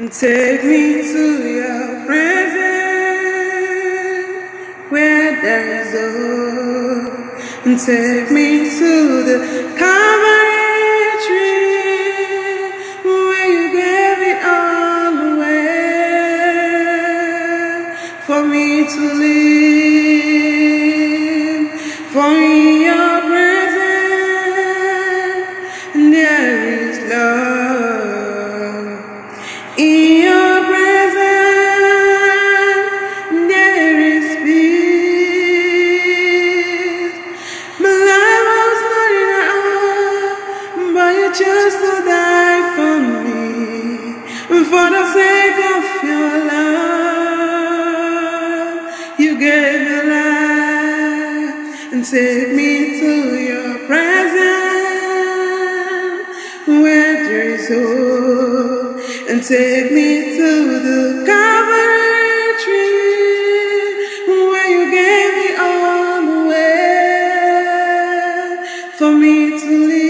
and take me to your presence where there is hope, and take me to the Calvary where you gave it all away for me to live, for in your presence there is love. Chose to die for me, for the sake of your love. You gave your life and take me to your presence where there is hope, and take me to the Calvary tree where you gave it all away for me to live.